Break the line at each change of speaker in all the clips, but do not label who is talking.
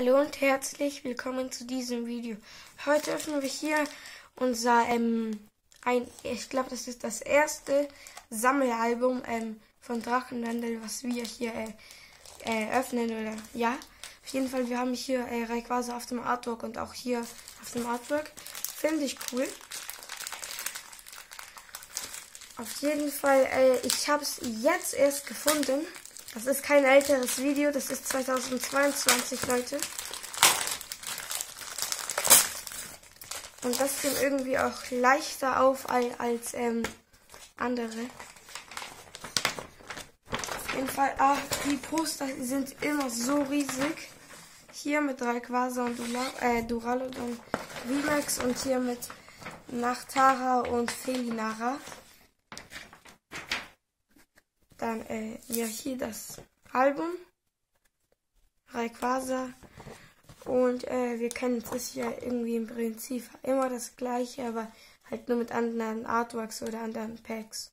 Hallo und herzlich willkommen zu diesem Video. Heute öffnen wir hier unser, ähm, ein, ich glaube, das ist das erste Sammelalbum ähm, von Drachenlandel, was wir hier äh, äh, öffnen oder ja. Auf jeden Fall, wir haben hier äh, Rayquaza auf dem Artwork und auch hier auf dem Artwork. Finde ich cool. Auf jeden Fall, äh, ich habe es jetzt erst gefunden. Das ist kein älteres Video, das ist 2022, Leute. Und das ging irgendwie auch leichter auf als ähm, andere. Auf jeden Fall, ach, die Poster sind immer so riesig. Hier mit Rayquaza und Dula, äh, Duraludon Vimax und hier mit Nachtara und Felinara. Dann äh, ja hier das Album. Rayquaza. Und äh, wir kennen es ja irgendwie im Prinzip immer das gleiche, aber halt nur mit anderen Artworks oder anderen Packs.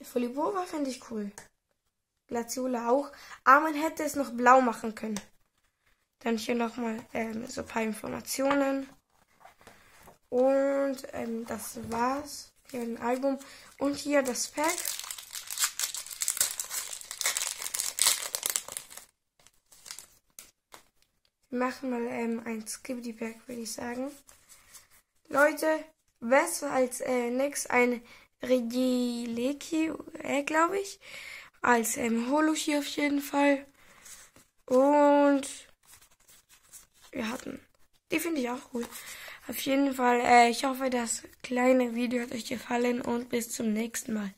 Folibova finde ich cool. Glaciola auch. Aber man hätte es noch blau machen können. Dann hier nochmal ähm, so ein paar Informationen. Und ähm, das war's. Hier ein Album. Und hier das Pack. Wir machen mal ähm, ein Skibidi Pack, würde ich sagen. Leute, besser als äh, nix ein Regileki, äh, glaube ich. Als ähm, Holo hier auf jeden Fall. Und wir hatten. Die finde ich auch cool. Auf jeden Fall, äh, ich hoffe, das kleine Video hat euch gefallen und bis zum nächsten Mal.